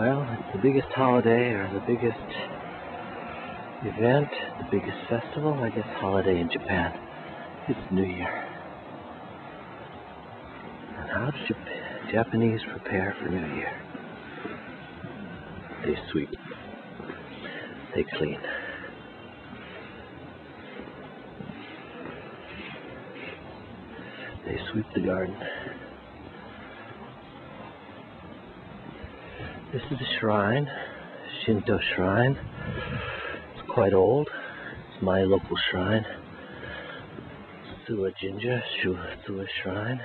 Well, it's the biggest holiday or the biggest event, the biggest festival, I guess holiday in Japan. It's New Year. And how do Jap- Japanese prepare for New Year? They sweep. They clean. They sweep the garden. This is a shrine, Shinto shrine. It's quite old. It's my local shrine. Suwa Jinja, Suwa Shrine.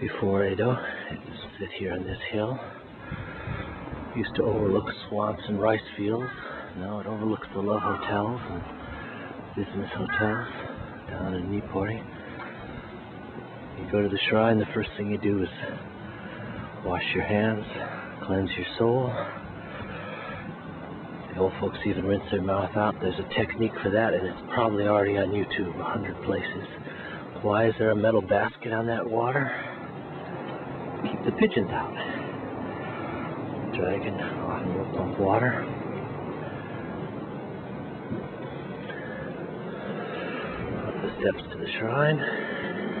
Before Edo, it used sit here on this hill. Used to overlook swamps and rice fields. Now it overlooks the love hotels and business hotels down in Nippori. Go to the shrine, the first thing you do is wash your hands, cleanse your soul. The old folks even rinse their mouth out. There's a technique for that, and it's probably already on YouTube, a hundred places. Why is there a metal basket on that water? Keep the pigeons out. Dragon often will pump water. Up the steps to the shrine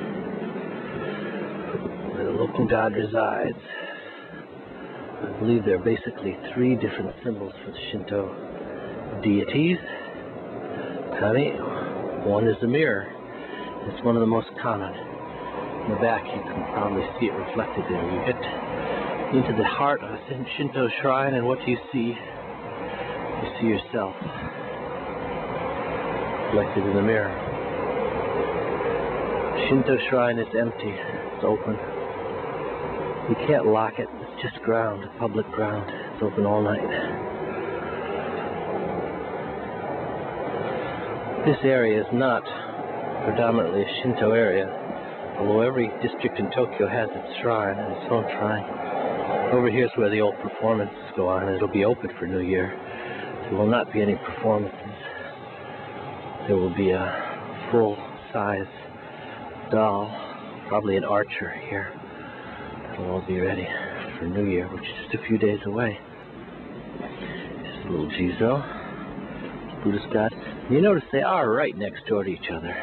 local god resides. I believe there are basically three different symbols for the Shinto deities. Kami, one is a mirror. It's one of the most common. In the back, you can probably see it reflected there. You get into the heart of a Shinto shrine, and what do you see? You see yourself reflected in the mirror. Shinto shrine is empty. It's open. You can't lock it. It's just ground, public ground. It's open all night. This area is not predominantly a Shinto area, although every district in Tokyo has its shrine and its own shrine. Over here is where the old performances go on, it'll be open for New Year. There will not be any performances. There will be a full-size doll, probably an archer here. It'll all be ready for New Year, which is just a few days away. A little Jizo, Buddhist god. You notice they are right next door to each other.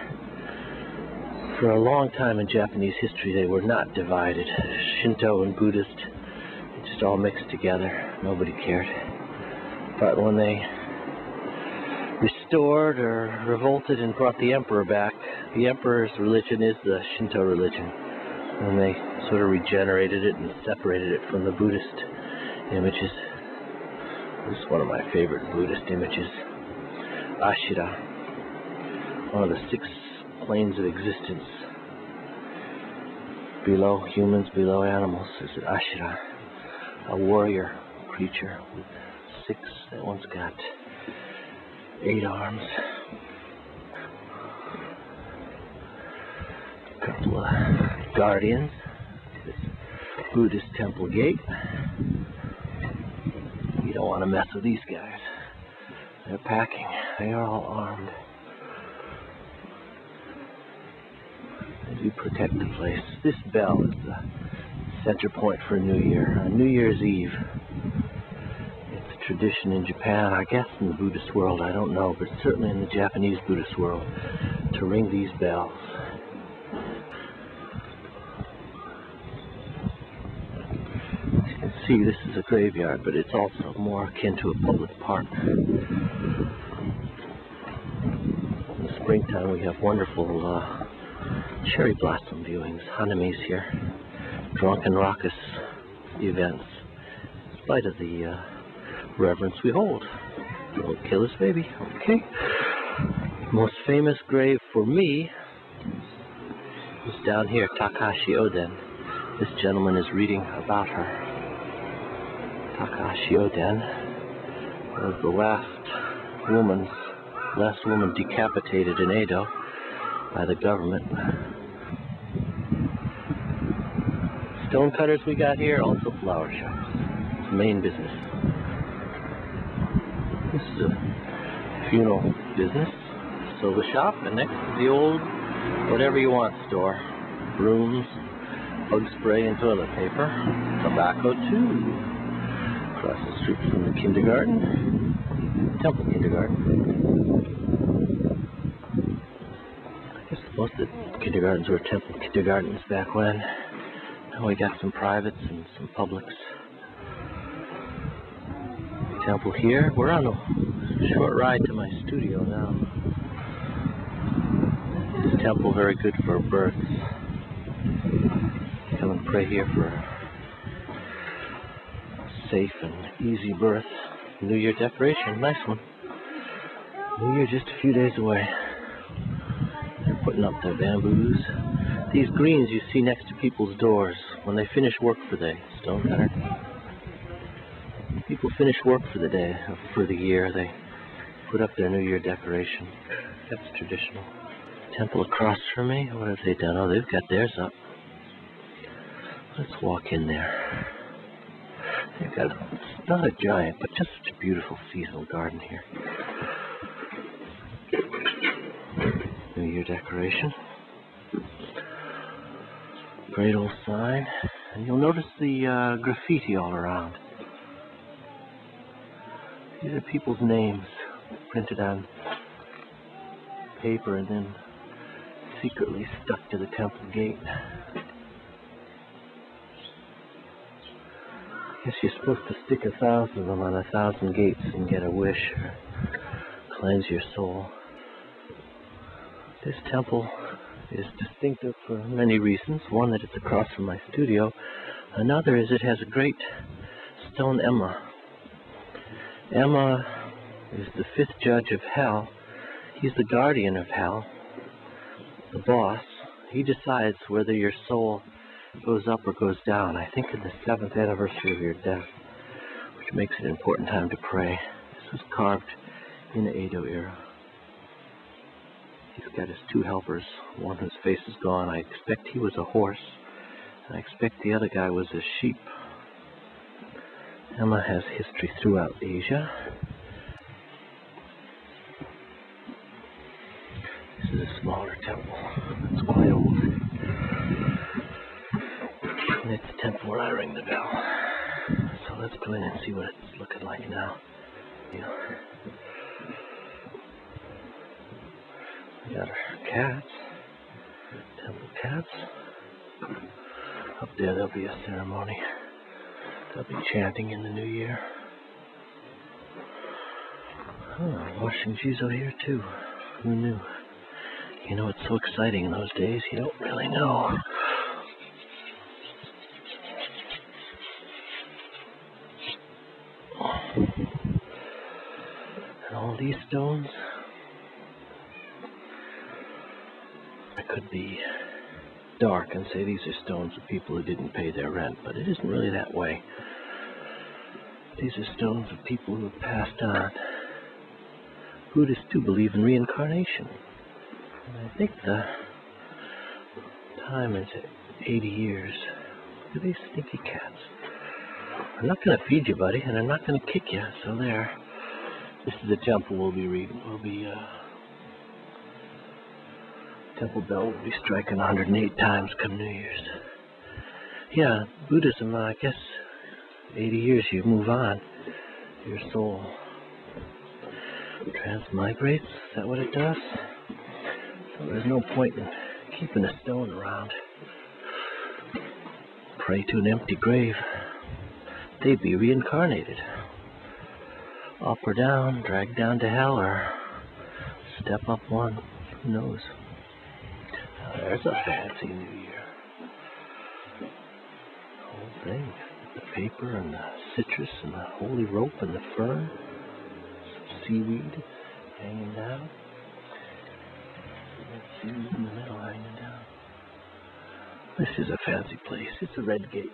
For a long time in Japanese history, they were not divided. Shinto and Buddhist, just all mixed together. Nobody cared. But when they restored or revolted and brought the emperor back, the emperor's religion is the Shinto religion. And they sort of regenerated it and separated it from the Buddhist images. This is one of my favorite Buddhist images. Ashura, one of the six planes of existence. Below humans, below animals, is Ashura, a warrior creature with six, that one's got eight arms. Couple uh, of guardians. This Buddhist temple gate. You don't want to mess with these guys. They're packing. They are all armed. They do protect the place. This bell is the center point for New Year. On New Year's Eve, it's a tradition in Japan, I guess in the Buddhist world, I don't know, but certainly in the Japanese Buddhist world, to ring these bells. See, this is a graveyard, but it's also more akin to a public park. In the springtime, we have wonderful uh, cherry blossom viewings, hanamis here, drunken raucous events, in spite of the uh, reverence we hold. Don't kill us, baby. Okay. Most famous grave for me is down here, Takahashi Oden. This gentleman is reading about her. Takahashi Oden was the last woman, last woman decapitated in Edo by the government. Stonecutters we got here, also flower shops. It's the main business. This is a funeral business, soba shop, and next is the old whatever you want store. brooms, bug spray and toilet paper, tobacco too. Across the street from the kindergarten, Temple Kindergarten. I guess most of the kindergartens were Temple kindergartens back when. Now we got some privates and some publics. Temple here. We're on a short ride to my studio now. This temple very good for births. Come and pray here for safe and easy birth. New Year decoration, nice one. New Year just a few days away. They're putting up their bamboos. These greens you see next to people's doors when they finish work for the day, Stonecutter. People finish work for the day, for the year. They put up their New Year decoration. That's traditional. Temple across from me. What have they done? Oh, they've got theirs up. Let's walk in there. They've got not a giant, but just such a beautiful seasonal garden here. New Year decoration. Great old sign. And you'll notice the uh, graffiti all around. These are people's names printed on paper and then secretly stuck to the temple gate. Guess you're supposed to stick a thousand of them on a thousand gates and get a wish or cleanse your soul. This temple is distinctive for many reasons. One, that it's across from my studio. Another is it has a great stone Emma. Emma is the fifth judge of hell. He's the guardian of hell, the boss. He decides whether your soul goes up or goes down. I think in the seventh anniversary of your death, which makes it an important time to pray. This was carved in the Edo era. He's got his two helpers, one whose face is gone. I expect he was a horse, I expect the other guy was a sheep. Emma has history throughout Asia. This is a smaller temple. It's the temple where I ring the bell. So let's go in and see what it's looking like now. Yeah. We got our cats. Temple cats. Up there there'll be a ceremony. They'll be chanting in the new year. Oh, washing Jizo here too. Who knew? You know, it's so exciting in those days, you don't really know. And all these stones, I could be dark and say these are stones of people who didn't pay their rent, but it isn't really that way. These are stones of people who have passed on. Buddhists do believe in reincarnation. And I think the time is 80 years. Look at these stinky cats. I'm not going to feed you, buddy, and I'm not going to kick you, so there. This is the temple we'll be reading. We'll be, uh, temple bell will be striking 108 times come New Year's. Yeah, Buddhism, I guess 80 years you move on. Your soul transmigrates. Is that what it does? So there's no point in keeping a stone around. Pray to an empty grave. They'd be reincarnated. Up or down, drag down to hell, or step up one. Who knows? There's a fancy New Year. Whole thing. The paper and the citrus and the holy rope and the fern. Some seaweed hanging down. Seaweed in the middle hanging down. This is a fancy place. It's a red gate.